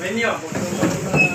Venio.